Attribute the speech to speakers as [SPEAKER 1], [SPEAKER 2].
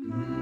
[SPEAKER 1] Mm.